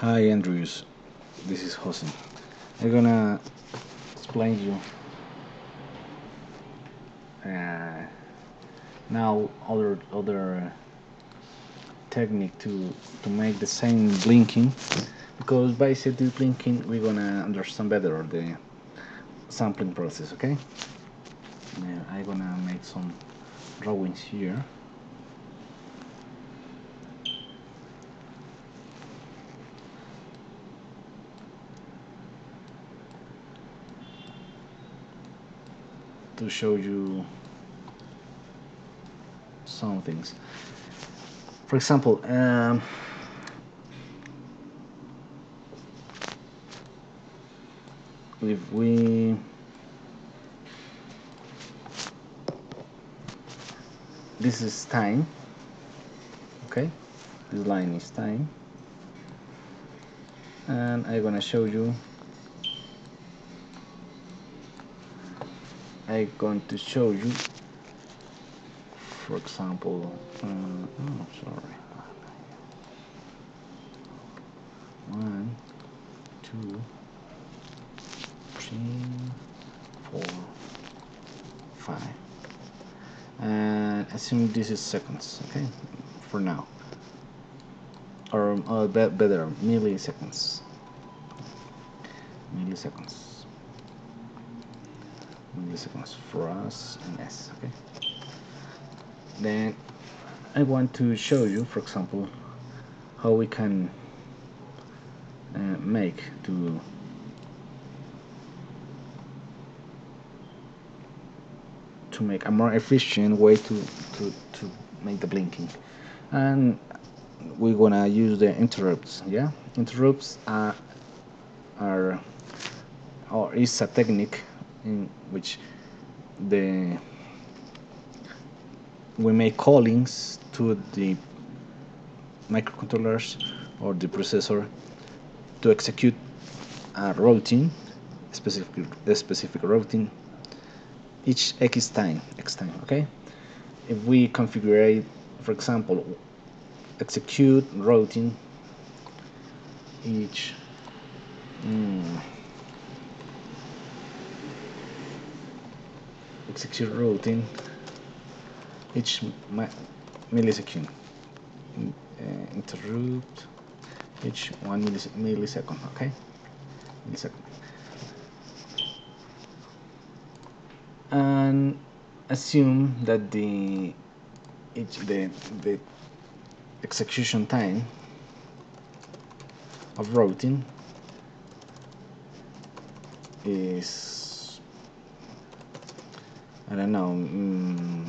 Hi Andrews, this is Jose. I'm gonna explain you uh, now other other technique to to make the same blinking because by the blinking we're gonna understand better the sampling process. Okay, now I'm gonna make some drawings here. To show you some things. For example, um, if we this is time okay this line is time and I'm gonna show you I'm going to show you. For example uh, oh sorry. One two three four five. And assume this is seconds okay? For now. Or uh, be better milliseconds. Milliseconds milliseconds for us and S okay. Then I want to show you for example how we can uh, make to to make a more efficient way to, to, to make the blinking. And we're gonna use the interrupts yeah? Interrupts are, are or is a technique in which the we make callings to the microcontrollers or the processor to execute a routine specific a specific routine each x time x time okay? If we configure for example execute routine each mm, execute routine each millisecond. Uh, interrupt each one millis millisecond okay? Millisecond. And assume that the each the the execution time of routing is I don't know mm,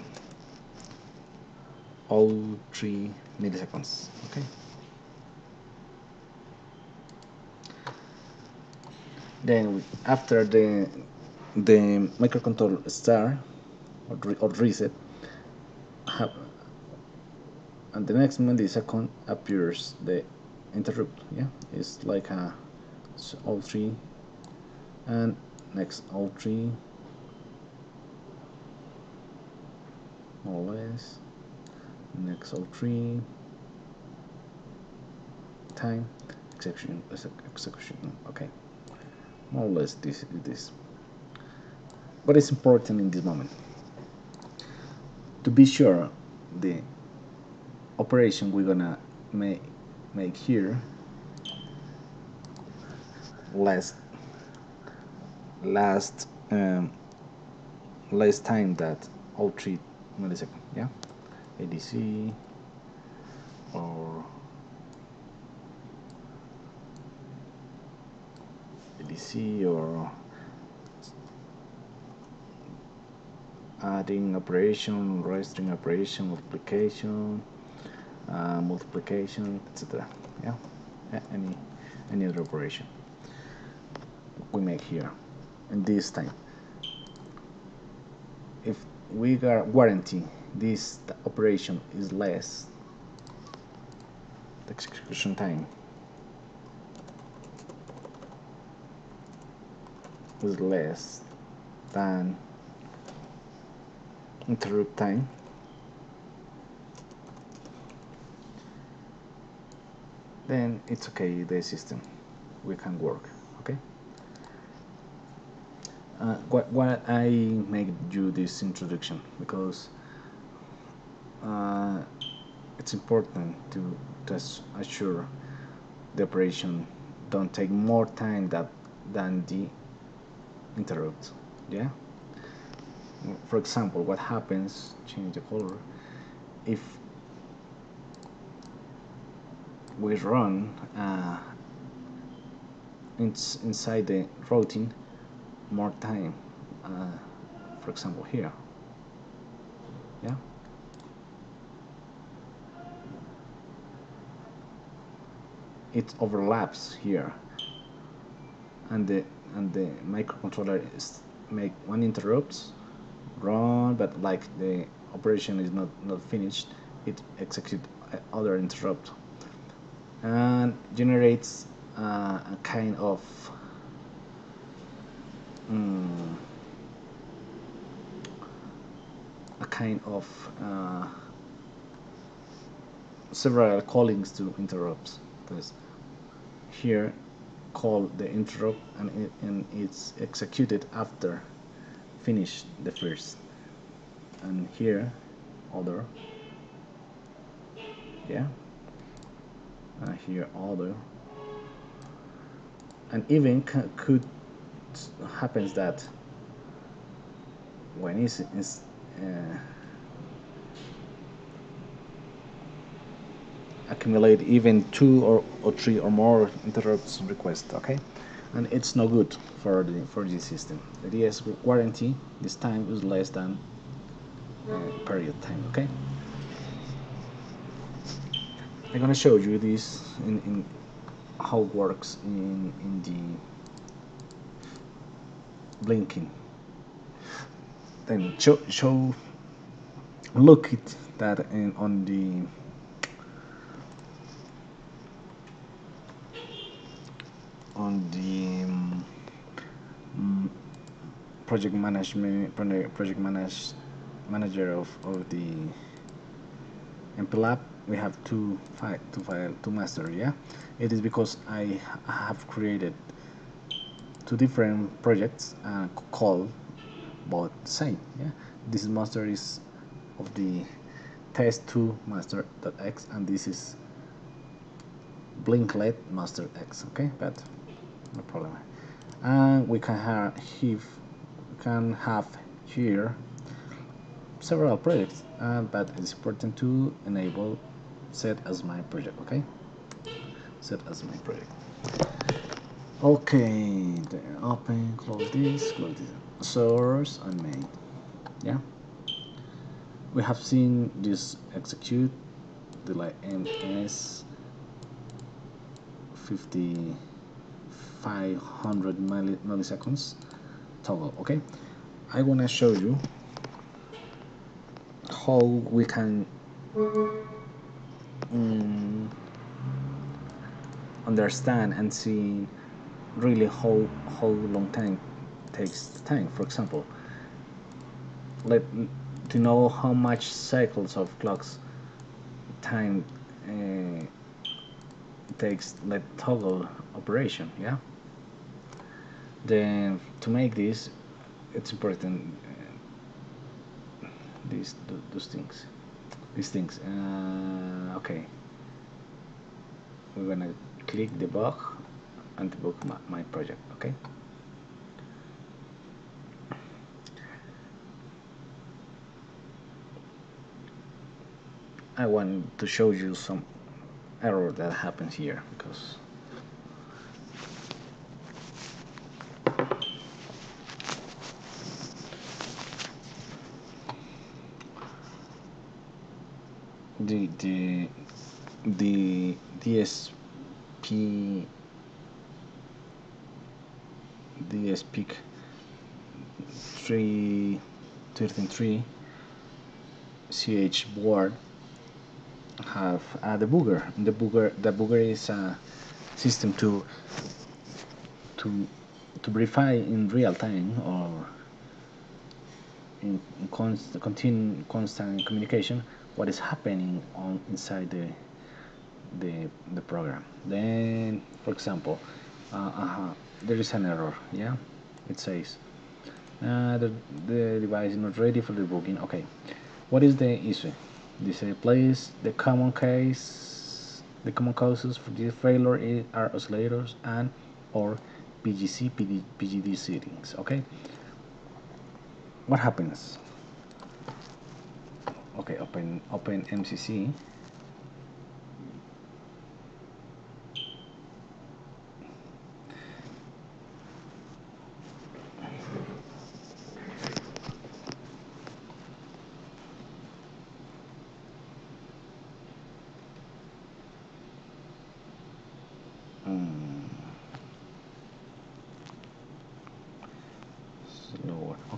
all three milliseconds okay. Then after the the microcontroller start or, re or reset have, and the next millisecond appears the interrupt yeah? It's like a all 3 and next all 3 always. Next three. Time. Execution execution. Okay. More or less this this. But it's important in this moment. To be sure the operation we're gonna make make here last last um, last time that all three millisecond yeah ADC or ADC or adding operation, registering operation, multiplication, uh, multiplication, etc. Yeah, any any other operation we make here in this time. If we are guarantee this operation is less the execution time. Is less than interrupt time. Then it's okay the system. We can work uh, I make you this introduction? Because uh, it's important to just assure the operation don't take more time that, than the interrupt yeah? For example what happens change the color if we run uh, inside the routing more time uh, for example here. Yeah? It overlaps here. And the and the microcontroller is make one interrupts run but like the operation is not not finished. It execute other interrupt. And generates uh, a kind of um, a kind of uh, several callings to interrupts this here call the interrupt and, it, and it's executed after finish the first. And here other. Yeah. Uh, here other. And even could happens that when it's, it's uh, accumulate even two or, or three or more interrupts requests okay? And it's no good for the for the system. The DS warranty this time is less than uh, period time okay? I'm gonna show you this in, in how it works in in the blinking. Then show, show look at that in, on the on the um, project management project manage manager of, of the MPLAB we have two file two file two master yeah? It is because I have created two different projects uh, called both same yeah? This master is of the test2 master.x and this is blinklet master x okay? But no problem. And we can have we can have here several projects uh, but it's important to enable set as my project okay? Set as my project okay open close this close this. Source and main yeah. We have seen this execute delay ms 5500 milliseconds toggle okay? I want to show you how we can um, understand and see really how how long time takes time. For example let to know how much cycles of clocks time uh, takes LED toggle operation yeah? Then to make this it's important uh, these those things these things uh, okay. We're gonna click the debug and book my, my project okay? I want to show you some error that happens here because the the the DSP DSP 3 CH board have uh, debugger. The debugger the debugger is a system to to to verify in real time or in, in const, continue constant communication what is happening on inside the the, the program then for example uh, uh, there is an error yeah? It says uh, the, the device is not ready for debugging okay. What is the issue? This place the common case the common causes for this failure are oscillators and or PGC PD, PGD settings. Okay. What happens? Okay open open MCC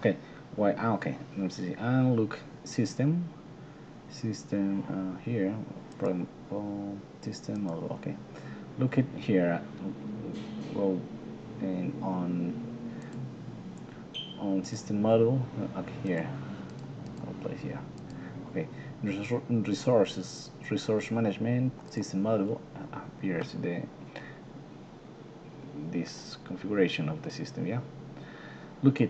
okay why ah, okay let's see. And look system. System uh, here. From oh, system model okay. Look at here. Go and on on system model uh, here. I'll place here. Okay. Resources resource management system model uh, appears the this configuration of the system yeah? Look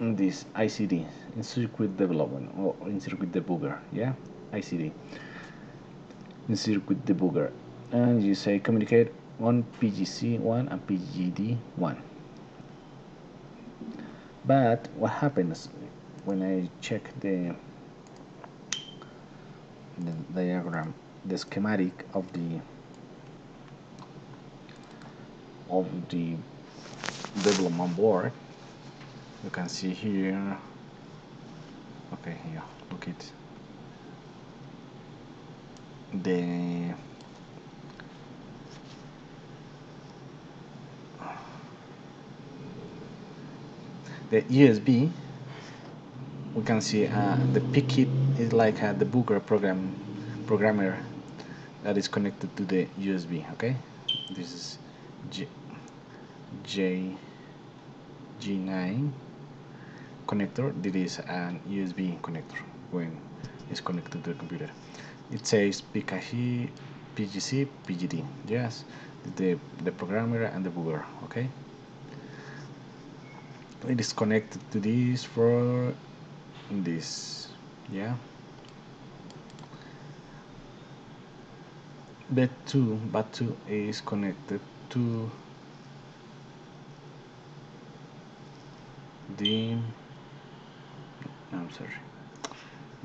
at this ICD in circuit development or in circuit debugger yeah? ICD in circuit debugger. And you say communicate on PGC1 and PGD1 but what happens when I check the the diagram the schematic of the of the development board you can see here. Okay here look it. The the USB we can see uh, the PKIT is like uh, the Booker program programmer that is connected to the USB okay? This is J, J G9 connector this is an USB connector when it's connected to the computer. It says PKG PGC PGD yes the the programmer and the booger okay? It is connected to this for this yeah. But 2 but 2 is connected to the I'm sorry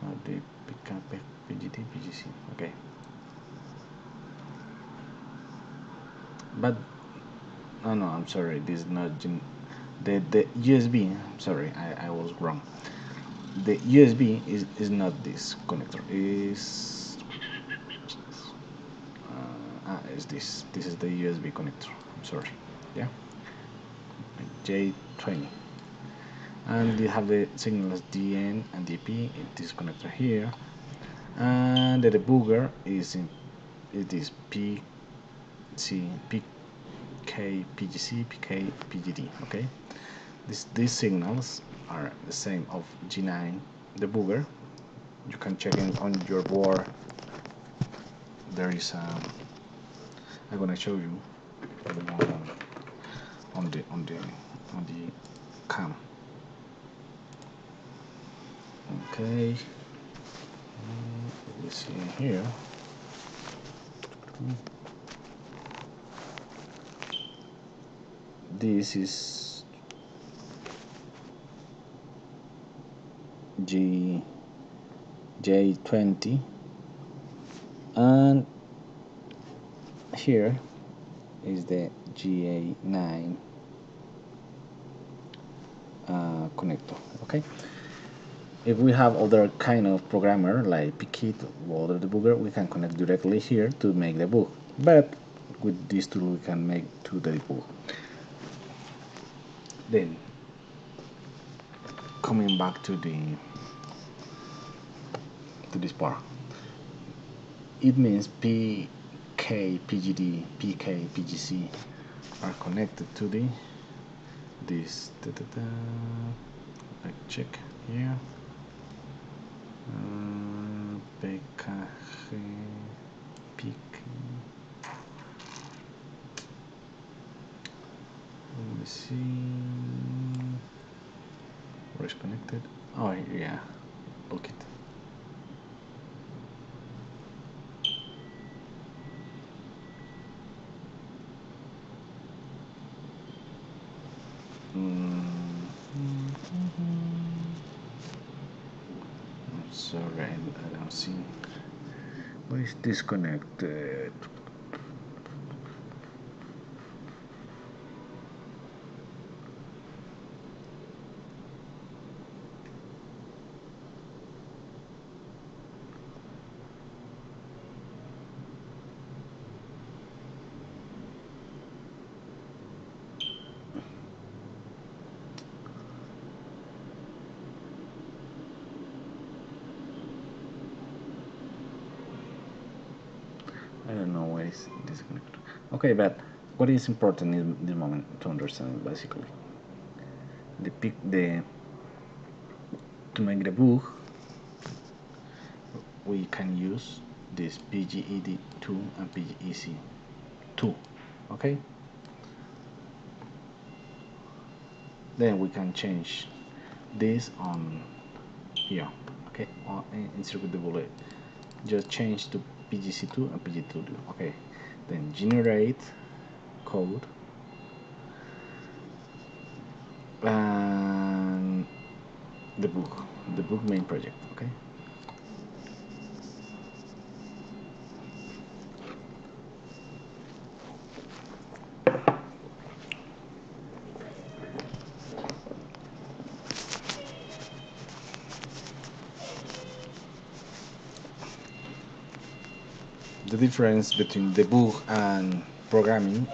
not the PKP PGT PGC okay but no no I'm sorry this is not the the USB I'm sorry I, I was wrong. The USB is, is not this connector is uh, ah, is this this is the USB connector I'm sorry yeah? J20 and you have the signals DN and DP in this connector here. And the debugger is in it is P C P K PGC PK PGD okay? This, these signals are the same of G9 debugger. You can check in on your board. There is a um, I'm gonna show you on the on the on the cam okay. Let me see here. This is G J20 and here is the GA9 uh, connector okay if we have other kind of programmer like PKIT or other debugger, we can connect directly here to make debug. But with this tool, we can make two debug. Then, coming back to the to this part, it means PK, PGD, PK, PGC are connected to the this. Da, da, da. Check here. PKG Let me see. Where is connected? Oh yeah, book it. Mm -hmm. I'm sorry, I don't see. Why is disconnected? I don't know why it's disconnected. Okay, but what is important in this moment to understand basically? The pic the to make debug we can use this PGED2 and PGEC2 okay? Then we can change this on here okay? On eh, insert the bullet. Just change to PGC2 and PG2 okay then generate code. And debug the book main project okay difference between debug and programming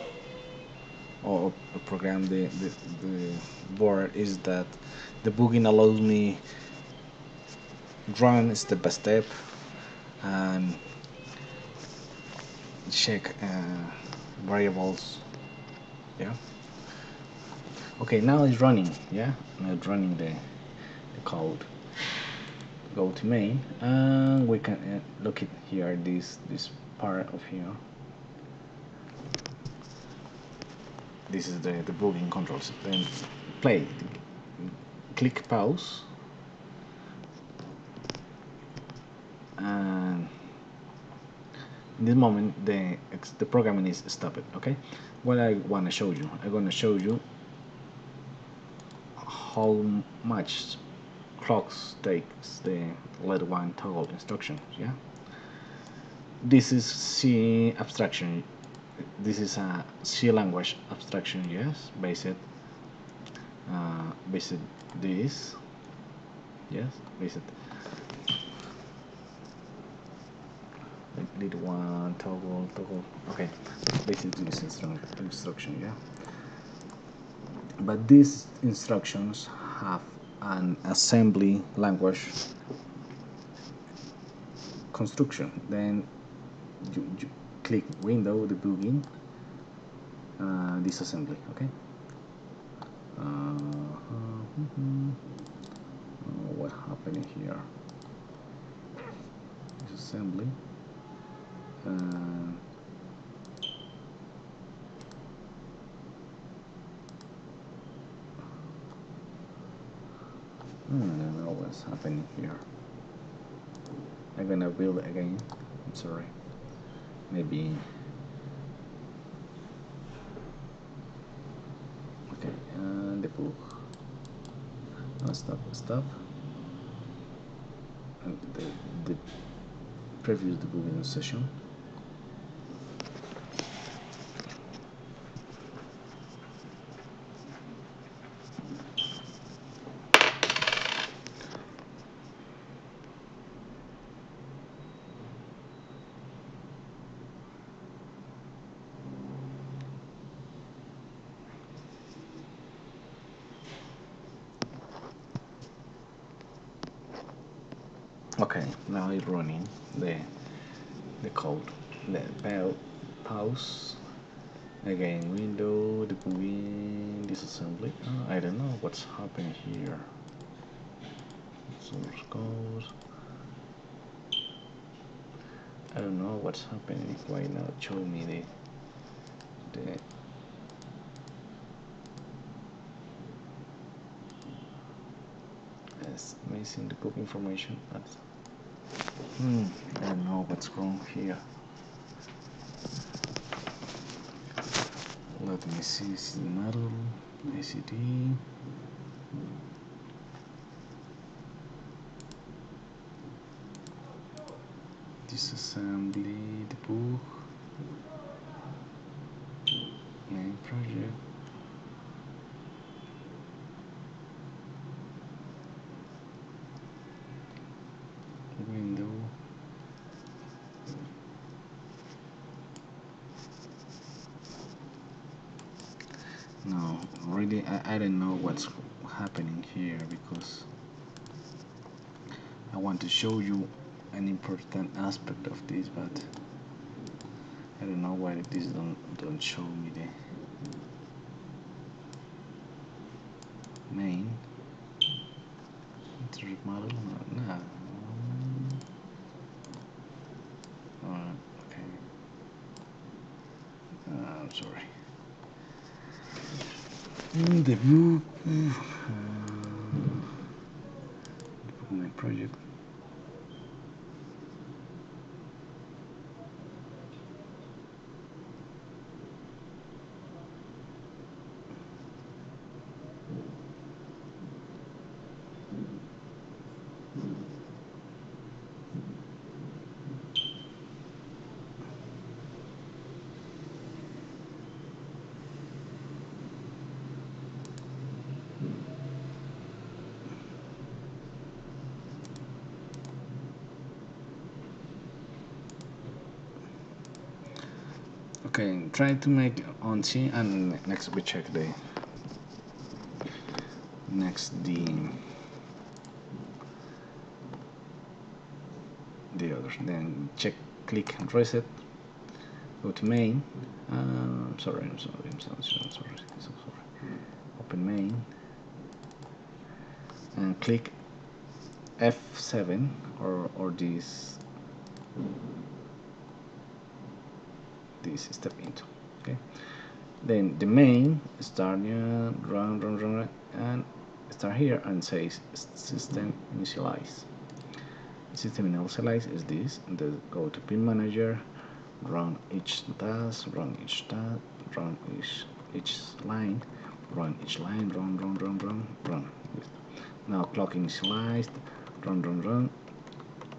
or program the, the, the board is that the debugging allows me run step by step and check uh, variables yeah. Okay now it's running yeah? Now it's running the, the code. Go to main and we can uh, look at here this this part of here. This is the the debugging controls. Then play. Click pause. And in this moment the the programming is stopped okay? What I want to show you I'm going to show you how much clocks takes the LED one toggle instructions yeah this is C abstraction. This is a C language abstraction yes. Based uh, based this. Yes based. LED one toggle toggle. Okay basically this instruction yeah. But these instructions have an assembly language construction. Then click window debugging uh, disassembly okay? Uh, mm -hmm. what happened here? Disassembly. Uh, I don't know what's happening here. I'm gonna build again. I'm sorry maybe. Okay and debug. No, stop stop. And the, the previous debugging session okay now it's running the the code. The bell pause. Again window debugging disassembly. Oh, I don't know what's happening here. Source code. I don't know what's happening. Why not show me the the it's missing debug information hmm, I don't know what's wrong here. Let me see the model ACD disassembly the book main project window really I, I don't know what's happening here because I want to show you an important aspect of this but I don't know why this don't don't show me the main interrupt model no, no. Uh, okay uh, I'm sorry debug uh, my project okay try to make on C and next we check the next the the others then check click reset. Go to main. Uh, sorry I'm sorry I'm sorry, I'm sorry, I'm sorry. Open main. And click F7 or, or this this step into okay? Then the main start yeah, run run run and start here and say system initialize. System initialize is this then go to pin manager run each task run each task run each each line run each line run run run run run. Now clock initialized run run run.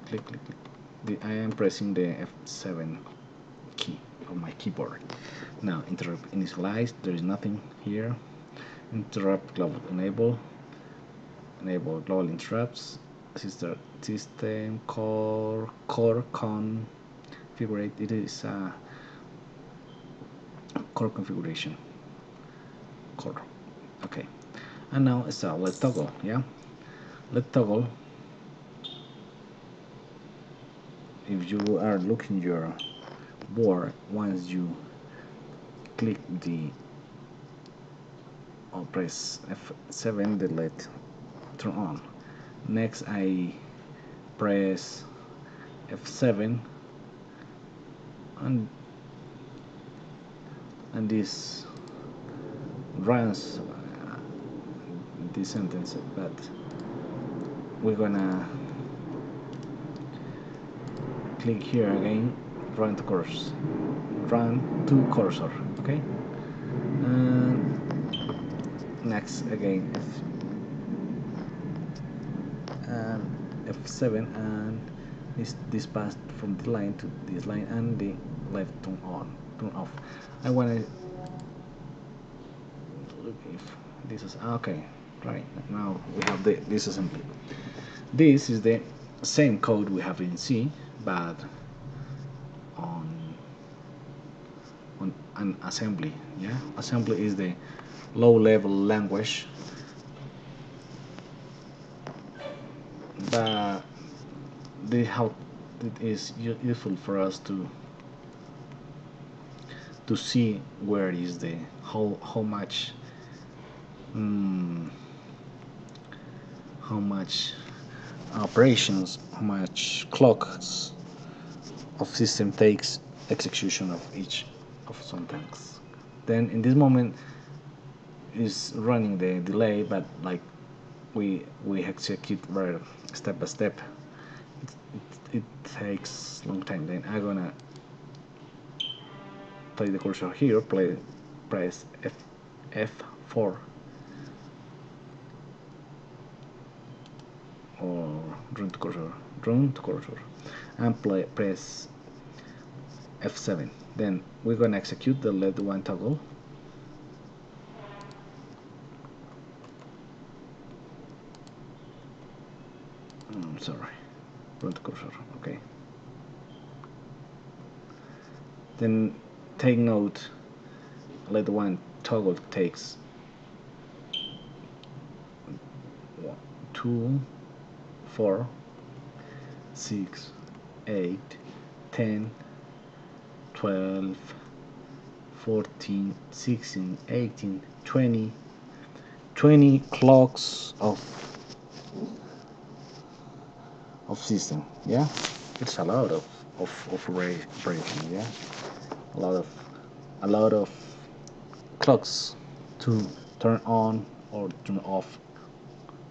Click click, click. The, I am pressing the F7 key on my keyboard. Now interrupt initialized there is nothing here. Interrupt global enable. Enable global interrupts. System system core core configure it is a core configuration. Core. Okay. And now start uh, LED toggle yeah? LED toggle. If you are looking your board once you click the or press F7 the LED turn on. Next I press F7 and and this runs uh, this sentence but we're gonna click here again run to cursor run to cursor okay? And next again F and F7 and this this passed from the line to this line and the left turn on turn off. I want to look if this is ah, okay right now we have the this assembly this is the same code we have in C but an assembly yeah? Assembly is the low level language. But the how it is useful for us to to see where is the how how much um, how much operations how much clocks of system takes execution of each of some tasks. Then in this moment is running the delay, but like we we execute very step by step. It, it, it takes long time. Then I'm gonna play the cursor here. Play press F F4 or run to cursor, run to cursor, and play, press F7. Then we're gonna execute the LED one toggle. I'm mm, sorry, to cursor. Okay. Then take note. LED one toggle takes one, two, four, six, eight, ten, twelve, fourteen, sixteen, eighteen, twenty, twenty clocks of of system. Yeah, it's a lot of of of operation. Yeah, a lot of a lot of clocks to turn on or turn off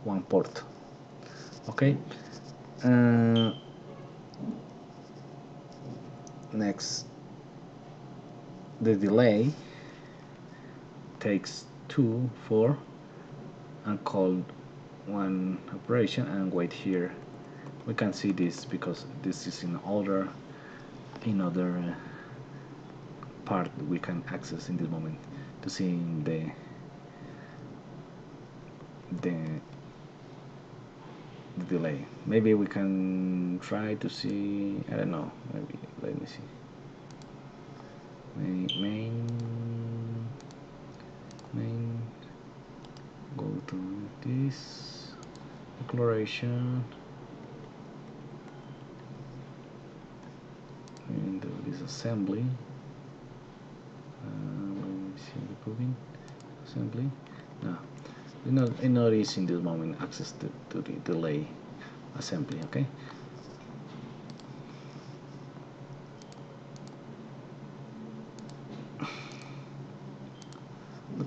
one port okay uh, next the delay takes two four and call one operation and wait here we can see this because this is in order in other uh, part we can access in this moment to see the the the delay. Maybe we can try to see, I don't know, maybe, let me see. Main, main, go to this, declaration, and do this assembly. Uh, let me see the plugin, assembly. No, it's not, it's not easy in this moment access to, to the delay assembly okay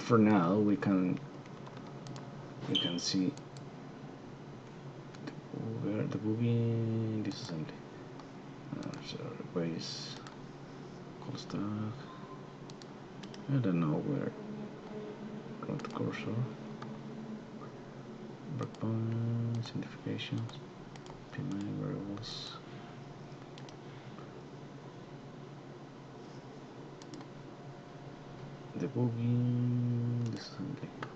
for now we can we can see where the boogie this assembly uh, where is call stock I don't know where got the cursor breakpoint, simplifications, PMI variables. Debugging,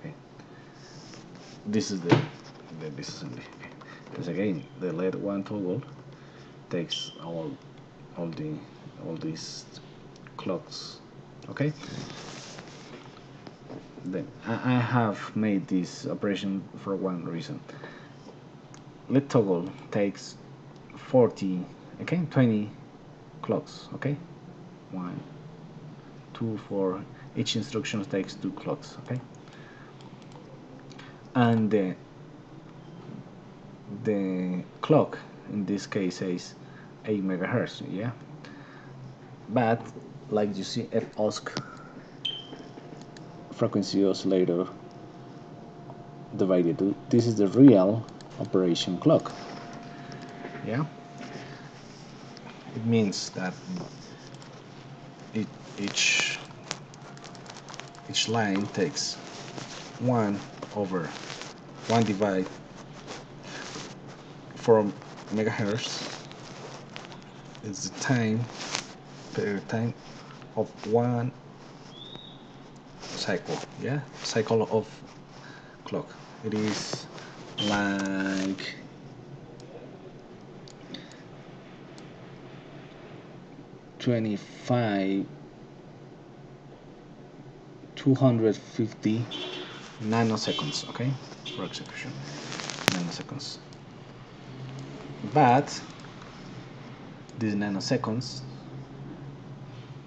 Okay. This is the the disassembly. Okay. Because again, the LED one toggle takes all all the all these clocks. Okay then I I have made this operation for one reason LED toggle takes 40 okay 20 clocks okay one two four each instruction takes two clocks okay? And the the clock in this case is 8 megahertz yeah? But like you see FOSC frequency oscillator divided. To this is the real operation clock. Yeah? It means that it, each each line takes 1 over 1 divide 4 megahertz is the time per time of one cycle yeah? Cycle of clock. It is like Twenty five, two hundred fifty nanoseconds okay? For execution. Nanoseconds. But these nanoseconds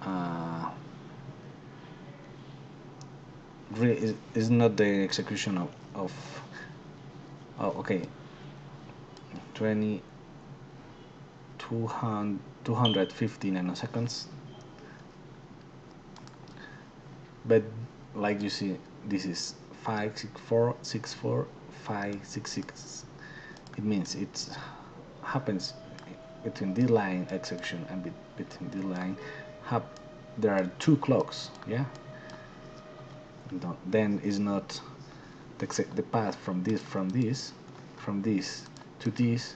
uh, is, is not the execution of, of oh, okay. 20 200 250 nanoseconds but like you see this is 564 64 566 it means it happens between this line execution and be between this line have there are two clocks yeah? Then is not the, the path from this from this from this to this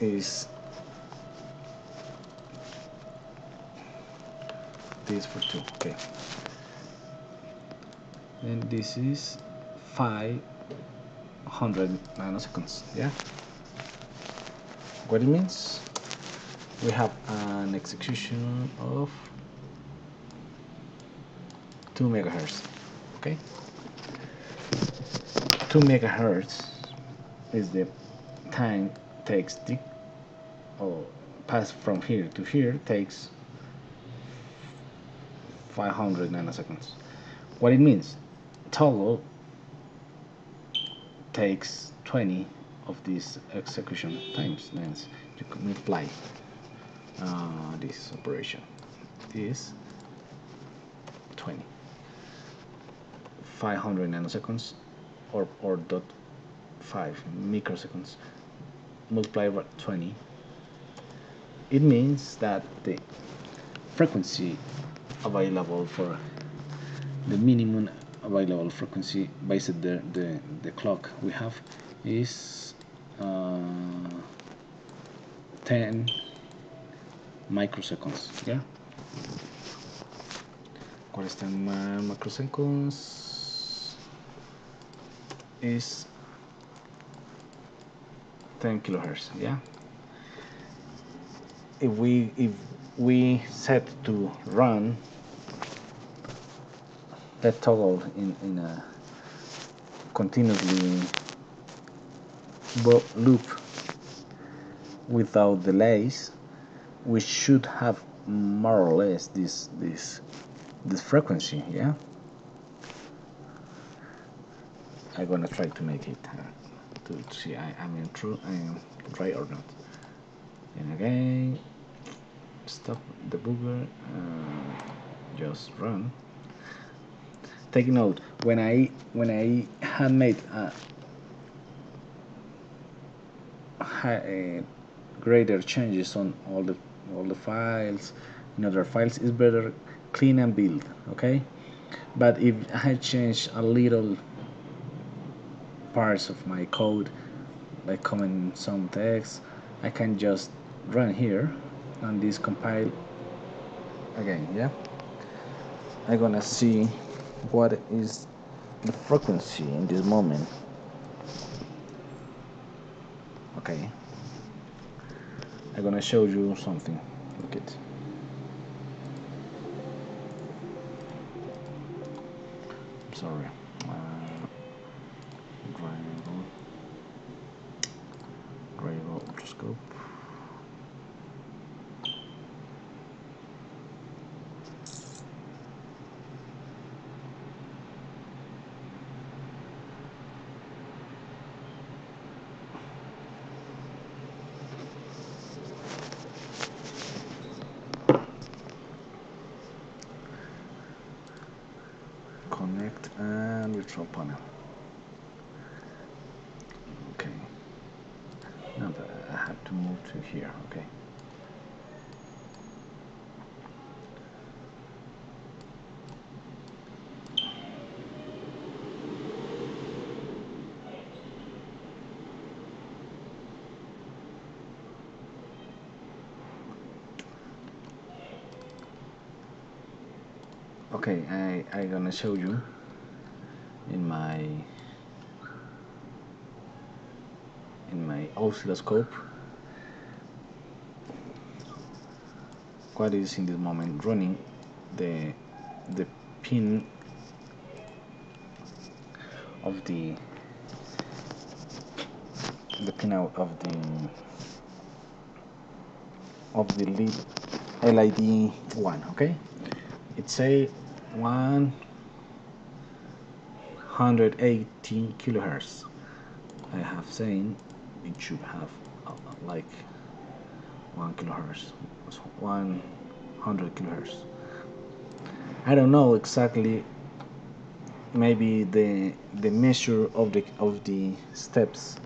is this for 2 okay. And this is 500 nanoseconds yeah? What it means? We have an execution of 2 megahertz okay? 2 megahertz is the time takes the or pass from here to here takes 500 nanoseconds. What it means total takes 20 of these execution times then you multiply uh, this operation. Is 20 500 nanoseconds or, or dot 5 microseconds. Multiplied by 20 it means that the frequency available for the minimum available frequency based the, the, the clock we have is uh, 10 microseconds yeah ¿Cuáles están microseconds? Is 10 kilohertz, yeah? If we if we set to run that toggle in, in a continuously loop without delays we should have more or less this this this frequency yeah? I'm gonna try to make it uh, to see I, I mean true I am right or not. And again stop the booger uh, just run. Take note when I when I had made a, a greater changes on all the all the files in other files is better clean and build okay? But if I change a little parts of my code like comment some text I can just run here and this compile again yeah? I'm gonna see what is the frequency in this moment. Okay. I'm gonna show you something. Look it. Sorry. Uh, driver ultrascope connect and virtual panel okay now I have to here okay. Okay I I gonna show you in my in my oscilloscope what is in this moment running the the pin of the the pin out of the of the lead LED one okay? It's a 180 kilohertz. I have saying it should have a like 1 kilohertz 100 kilohertz. I don't know exactly maybe the the measure of the of the steps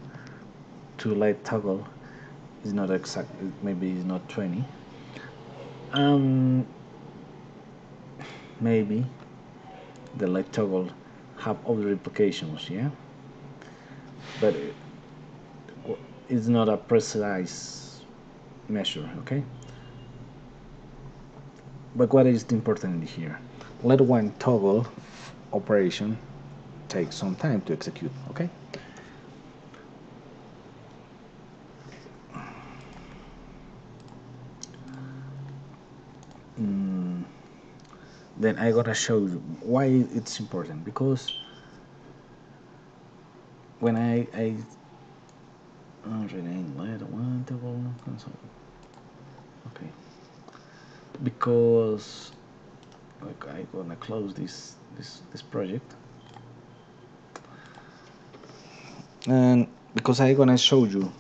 to light toggle is not exact maybe it's not 20 um maybe the light toggle have other implications yeah? But it's not a precise measure okay but what is important here? Let one toggle operation take some time to execute okay? Mm, then I gotta show you why it's important because when I I let one toggle console because like I gonna close this this this project. And because I'm gonna show you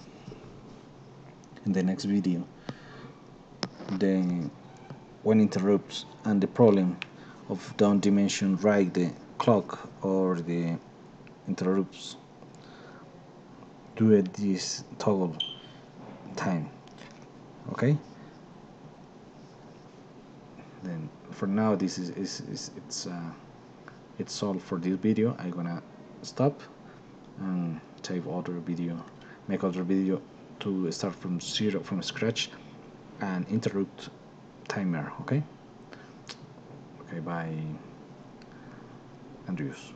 in the next video the when interrupts and the problem of don't dimension right the clock or the interrupts do at this toggle time okay then for now this is, is, is it's uh, it's all for this video. I'm gonna stop and save other video make other video to start from zero from scratch and interrupt timer okay? Okay bye. Andrews